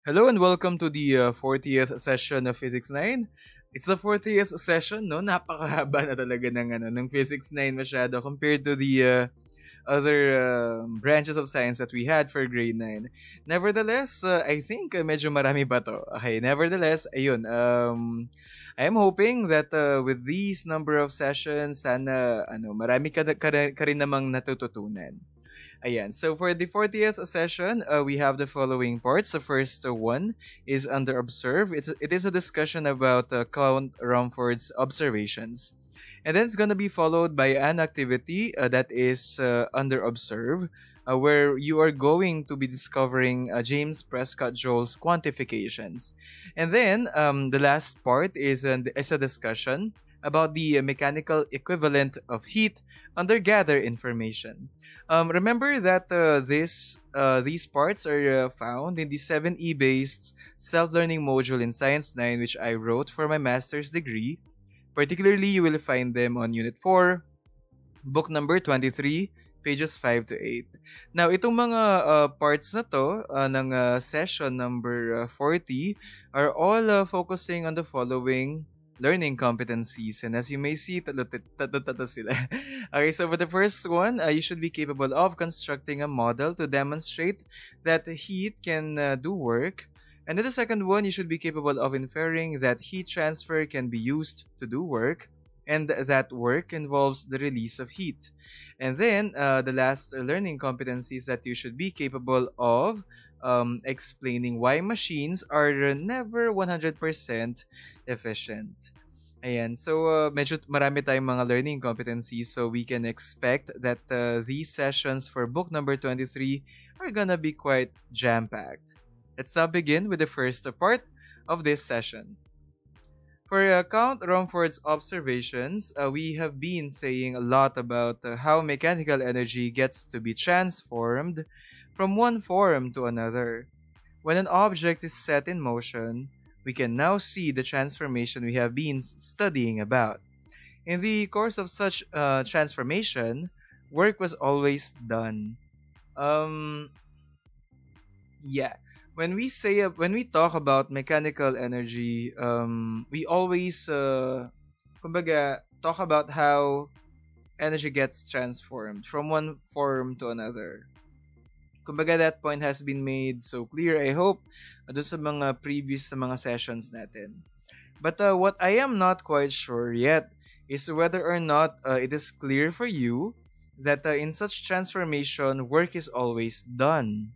Hello and welcome to the uh, 40th session of Physics 9. It's the 40th session, no? Napakahaba na talaga ng, ano, ng Physics 9 masyado compared to the uh, other uh, branches of science that we had for grade 9. Nevertheless, uh, I think uh, medyo marami pa to. Okay, nevertheless, ayun, um, I am hoping that uh, with these number of sessions, sana ano, marami ka, ka, ka rin namang natututunan. Ayan. So for the 40th session, uh, we have the following parts. The first one is under observe. It's it is a discussion about uh, Count Rumford's observations. And then it's going to be followed by an activity uh, that is uh, under observe, uh, where you are going to be discovering uh, James Prescott Joule's quantifications. And then um, the last part is, an, is a discussion about the uh, mechanical equivalent of heat under gather information. Um, remember that uh, this uh, these parts are uh, found in the 7E based self-learning module in Science 9 which I wrote for my master's degree. Particularly, you will find them on Unit 4, book number 23, pages 5 to 8. Now, itong mga uh, parts na to uh, ng uh, session number uh, 40 are all uh, focusing on the following learning competencies. And as you may see, tatlo sila. okay, so for the first one, uh, you should be capable of constructing a model to demonstrate that heat can uh, do work. And then the second one, you should be capable of inferring that heat transfer can be used to do work and that work involves the release of heat. And then uh, the last learning competencies that you should be capable of um, explaining why machines are never 100% efficient. Ayan, so uh, medyo marami tayong mga learning competencies so we can expect that uh, these sessions for book number 23 are gonna be quite jam-packed. Let's now begin with the first part of this session. For uh, Count Rumford's observations, uh, we have been saying a lot about uh, how mechanical energy gets to be transformed from one form to another. When an object is set in motion, we can now see the transformation we have been studying about. In the course of such uh, transformation, work was always done. Um, yeah. When we say uh, when we talk about mechanical energy, um, we always uh, kumbaga, talk about how energy gets transformed from one form to another. Kumbaga that point has been made so clear, I hope, doon sa mga previous sa mga sessions natin. But uh, what I am not quite sure yet is whether or not uh, it is clear for you that uh, in such transformation, work is always done.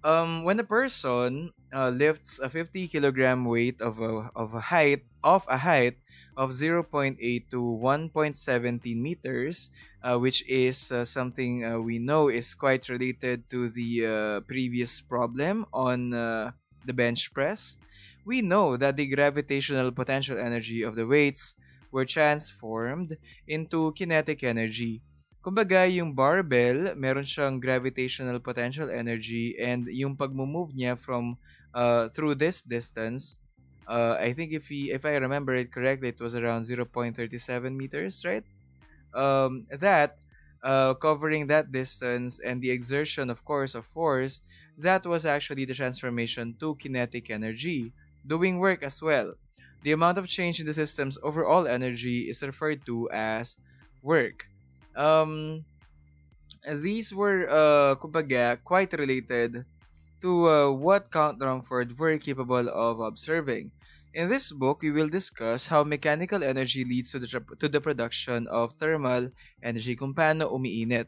Um, when a person uh, lifts a 50 kilogram weight of a, of a height of a height of 0.8 to 1.17 meters, uh, which is uh, something uh, we know is quite related to the uh, previous problem on uh, the bench press. We know that the gravitational potential energy of the weights were transformed into kinetic energy. Kumbaga, yung barbell, meron siyang gravitational potential energy and yung pag-move niya from uh, through this distance, uh, I think if we, if I remember it correctly, it was around 0.37 meters, right? um, that uh, covering that distance and the exertion, of course, of force, that was actually the transformation to kinetic energy, doing work as well. The amount of change in the system's overall energy is referred to as work. Um, these were, uh, kumbaga, quite related to uh, what Count Rumford were capable of observing. In this book, we will discuss how mechanical energy leads to the, to the production of thermal energy kung paano umiinit.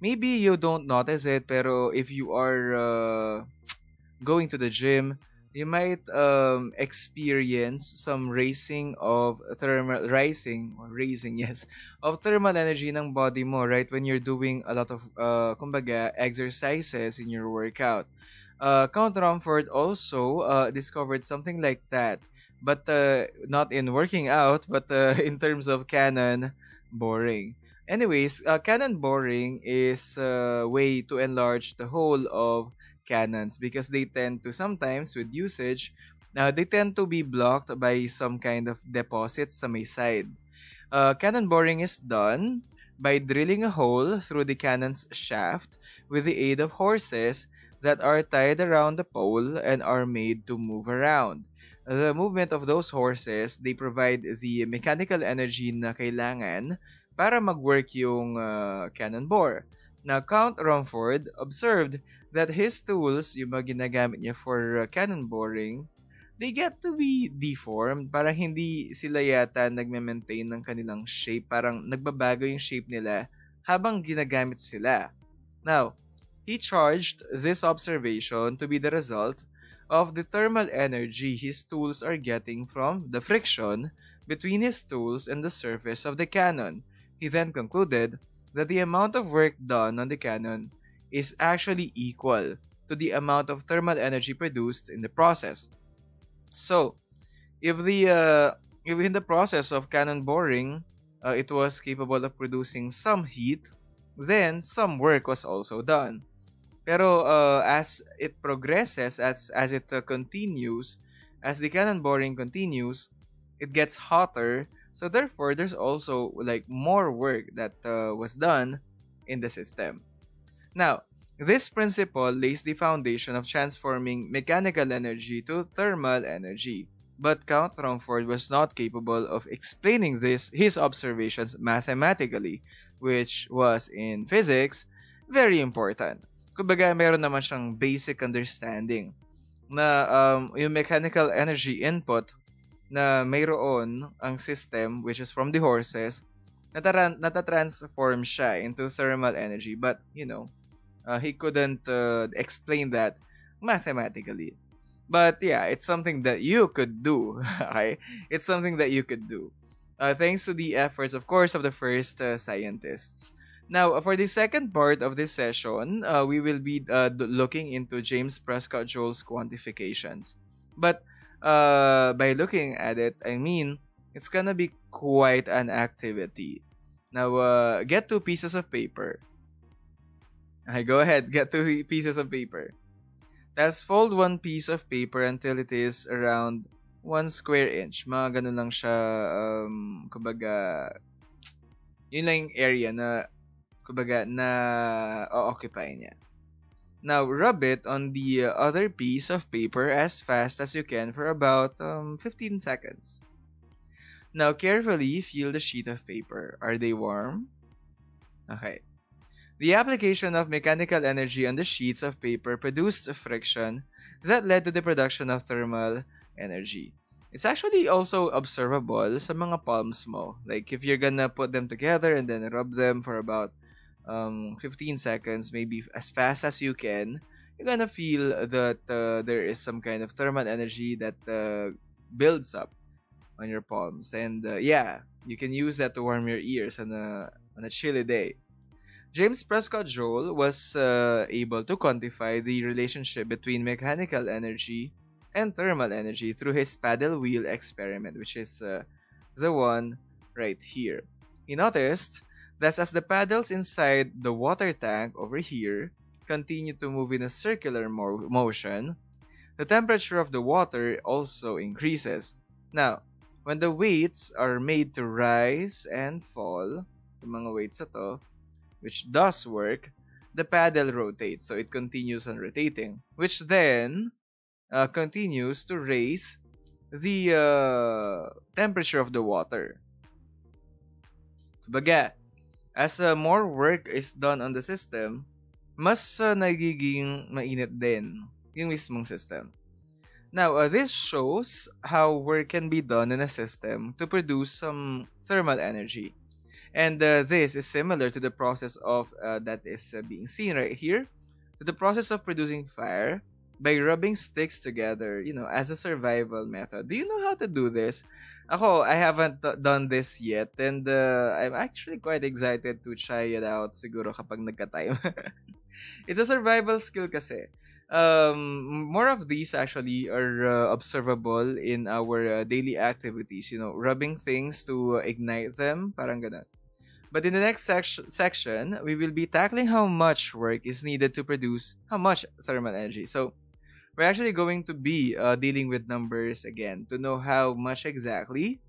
Maybe you don't notice it, pero if you are uh, going to the gym, you might um, experience some raising of thermal rising or raising yes of thermal energy ng body mo right when you're doing a lot of uh, kumbaga exercises in your workout. Uh, Count Rumford also uh, discovered something like that but uh, not in working out, but uh, in terms of cannon boring. Anyways, uh, cannon boring is a way to enlarge the hole of cannons because they tend to sometimes with usage, uh, they tend to be blocked by some kind of deposits sa may side. Uh, cannon boring is done by drilling a hole through the cannon's shaft with the aid of horses that are tied around the pole and are made to move around. The movement of those horses, they provide the mechanical energy na kailangan para mag-work yung uh, cannon bore. Now, Count Rumford observed that his tools, yung mga ginagamit niya for uh, cannon boring, they get to be deformed. Parang hindi sila yata nagme-maintain ng kanilang shape. Parang nagbabago yung shape nila habang ginagamit sila. Now, he charged this observation to be the result of the thermal energy his tools are getting from the friction between his tools and the surface of the cannon. He then concluded that the amount of work done on the cannon is actually equal to the amount of thermal energy produced in the process. So, if the uh, if in the process of cannon boring, uh, it was capable of producing some heat, then some work was also done. Pero uh, as it progresses, as as it uh, continues, as the cannon boring continues, it gets hotter so therefore, there's also like more work that uh, was done in the system. Now, this principle lays the foundation of transforming mechanical energy to thermal energy. But Count Rumford was not capable of explaining this his observations mathematically, which was in physics very important. Kumbaga, meron naman siyang basic understanding na um, yung mechanical energy input na mayroon ang system which is from the horses nataran natatransform siya into thermal energy. But you know uh, he couldn't uh, explain that mathematically. But yeah it's something that you could do okay? It's something that you could do. Uh, thanks to the efforts of course of the first uh, scientists now for the second part of this session uh, we will be uh, looking into james prescott joule's quantifications but uh, by looking at it, I mean, it's gonna be quite an activity. Now, uh, get two pieces of paper. I go ahead, get two pieces of paper. Let's fold one piece of paper until it is around one square inch. Mga ganun lang siya, um, kumbaga, yun lang yung area na, kumbaga, na o-occupy niya. Now, rub it on the other piece of paper as fast as you can for about um, 15 seconds. Now, carefully feel the sheet of paper. Are they warm? Okay. The application of mechanical energy on the sheets of paper produced friction that led to the production of thermal energy. It's actually also observable sa mga palms mo. Like, if you're gonna put them together and then rub them for about um, 15 seconds, maybe as fast as you can, you're gonna feel that uh, there is some kind of thermal energy that uh, builds up on your palms. And uh, yeah, you can use that to warm your ears on a, on a chilly day. James Prescott Joule was uh, able to quantify the relationship between mechanical energy and thermal energy through his paddle wheel experiment, which is uh, the one right here. He noticed Thus, as the paddles inside the water tank over here continue to move in a circular mo- motion, the temperature of the water also increases. Now, when the weights are made to rise and fall, the mga weights ito, which does work, the paddle rotates. So it continues on rotating, which then uh, continues to raise the uh, temperature of the water. Kumbaga, as uh, more work is done on the system, mas uh, nagiging mainit din yung mismong system. Now, uh, this shows how work can be done in a system to produce some thermal energy. And uh, this is similar to the process of uh, that is uh, being seen right here, to the process of producing fire by rubbing sticks together, you know, as a survival method. Do you know how to do this? Ako, I haven't done this yet and uh, I'm actually quite excited to try it out siguro kapag nagka-time. it's a survival skill kasi. Um, more of these actually are uh, observable in our uh, daily activities, you know, rubbing things to ignite them, parang ganun. But in the next sec- section, we will be tackling how much work is needed to produce how much thermal energy. So, we're actually going to be uh, dealing with numbers again to know how much exactly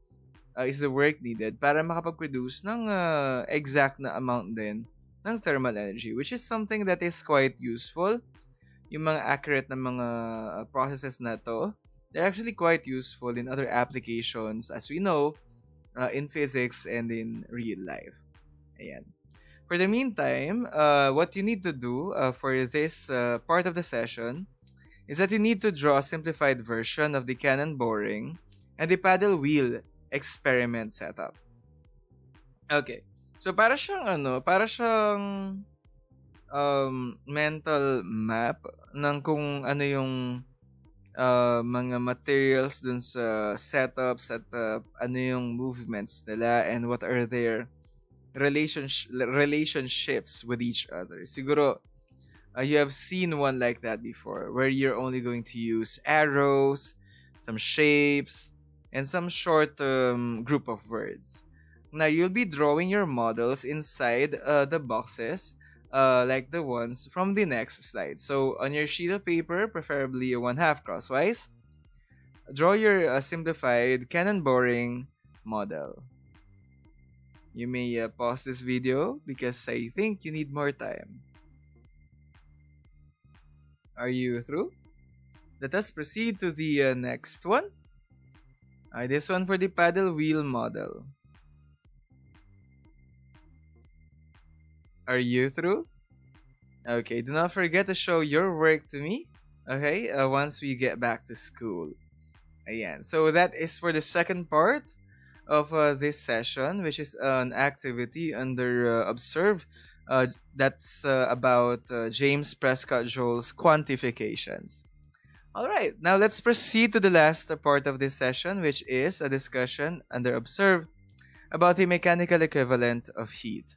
uh, is the work needed para makapag-produce ng uh, exact na amount din ng thermal energy which is something that is quite useful yung mga accurate na mga processes na to, they're actually quite useful in other applications as we know uh, in physics and in real life. Ayan. For the meantime, uh, what you need to do uh, for this uh, part of the session is that you need to draw a simplified version of the cannon boring and the paddle wheel experiment setup. Okay. So para siyang ano, para siyang um, mental map ng kung ano yung uh, mga materials dun sa setups at uh, ano yung movements nila and what are their relationship relationships with each other. Siguro uh, you have seen one like that before where you're only going to use arrows, some shapes, and some short um, group of words. Now you'll be drawing your models inside uh, the boxes uh, like the ones from the next slide. So on your sheet of paper, preferably one half crosswise, draw your uh, simplified cannon boring model. You may uh, pause this video because I think you need more time. Are you through? Let us proceed to the uh, next one. Uh, this one for the paddle wheel model. Are you through? Okay, do not forget to show your work to me. Okay, uh, once we get back to school. Ayan. So that is for the second part of uh, this session, which is an activity under uh, Observe. Uh, that's uh, about uh, James Prescott Joule's quantifications. All right, now let's proceed to the last part of this session, which is a discussion under Observe about the mechanical equivalent of heat.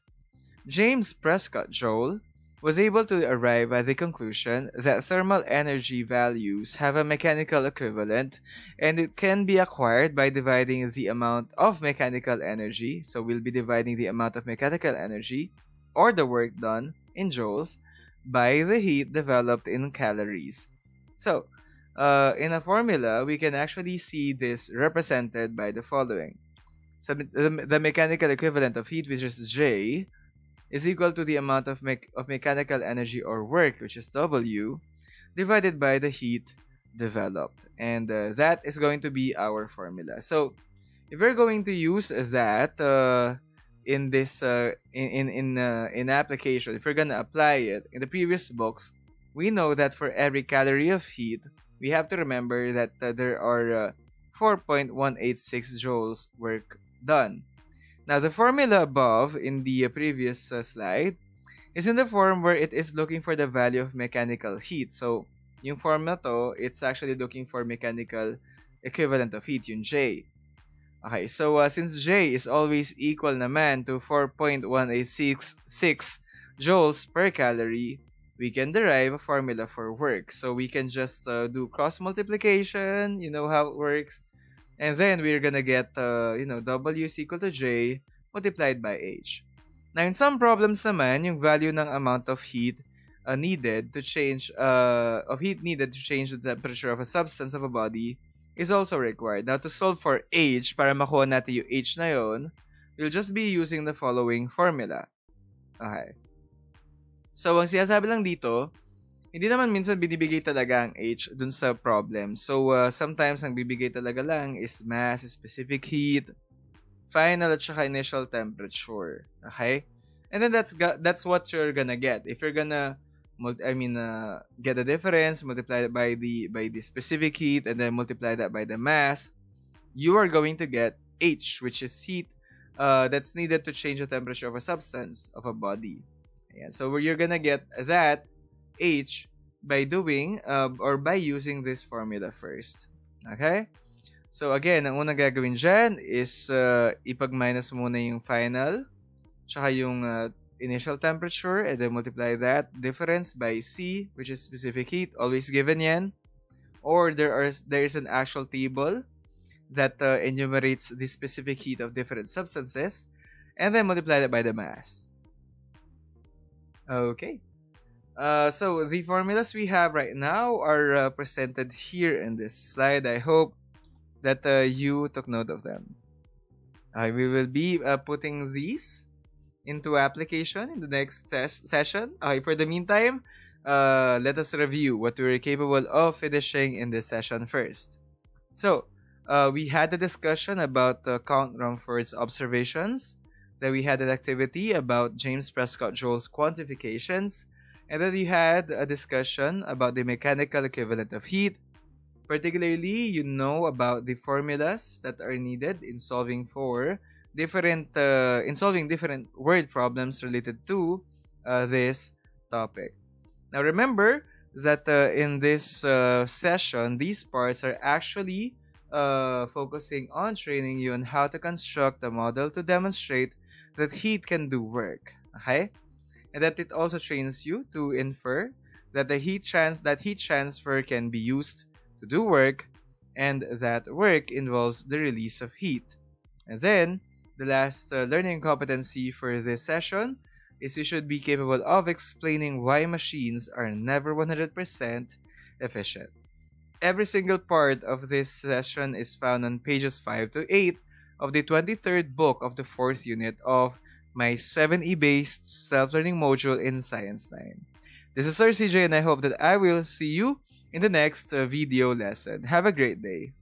James Prescott Joule was able to arrive at the conclusion that thermal energy values have a mechanical equivalent and it can be acquired by dividing the amount of mechanical energy. So we'll be dividing the amount of mechanical energy or the work done in joules by the heat developed in calories. So, uh, in a formula, we can actually see this represented by the following. So the, the mechanical equivalent of heat, which is J, is equal to the amount of, me- of mechanical energy or work, which is W, divided by the heat developed. And uh, that is going to be our formula. So, if we're going to use that uh, in this uh, in in in, uh, in application, if we're gonna apply it in the previous books, we know that for every calorie of heat, we have to remember that uh, there are uh, 4.186 joules work done. Now, the formula above in the previous uh, slide is in the form where it is looking for the value of mechanical heat. So, yung formula to, it's actually looking for mechanical equivalent of heat, yung J. Okay, so uh, since J is always equal naman to 4.1866 joules per calorie, we can derive a formula for work. So we can just uh, do cross multiplication, you know how it works. And then we're gonna get, uh, you know, W is equal to J multiplied by H. Now, in some problems naman, yung value ng amount of heat uh, needed to change, uh, of heat needed to change the temperature of a substance of a body is also required. Now, to solve for H, para makuha natin yung H na yon, we'll just be using the following formula. Okay. So, ang sinasabi lang dito, hindi naman minsan binibigay talaga ang H dun sa problem. So, uh, sometimes ang bibigay talaga lang is mass, specific heat, final at saka initial temperature. Okay? And then that's that's what you're gonna get. If you're gonna I mean uh, get the difference, multiply it by the by the specific heat and then multiply that by the mass, you are going to get H, which is heat uh, that's needed to change the temperature of a substance of a body. Ayan. So you're gonna get that h by doing uh, or by using this formula first. Okay? So again, ang unang gagawin dyan is uh, ipag-minus muna yung final tsaka yung uh, initial temperature and then multiply that difference by C which is specific heat always given yan or there are there is an actual table that uh, enumerates the specific heat of different substances and then multiply that by the mass. Okay. Uh, so the formulas we have right now are uh, presented here in this slide. I hope that uh, you took note of them. We will be uh, putting these into application in the next ses- session. Okay, for the meantime, uh, let us review what we were capable of finishing in this session first. So, uh, we had a discussion about uh, Count Rumford's observations. Then we had an activity about James Prescott Joule's quantifications. And then we had a discussion about the mechanical equivalent of heat. Particularly, you know about the formulas that are needed in solving for different uh, in solving different word problems related to uh, this topic. Now remember that uh, in this uh, session, these parts are actually uh, focusing on training you on how to construct a model to demonstrate that heat can do work. Okay? And that it also trains you to infer that the heat trans that heat transfer can be used to do work and that work involves the release of heat. And then the last uh, learning competency for this session is you should be capable of explaining why machines are never 100% efficient. Every single part of this session is found on pages 5 to 8 of the 23rd book of the 4th unit of my 7E based self learning module in Science 9. This is Sir CJ, and I hope that I will see you in the next uh, video lesson. Have a great day.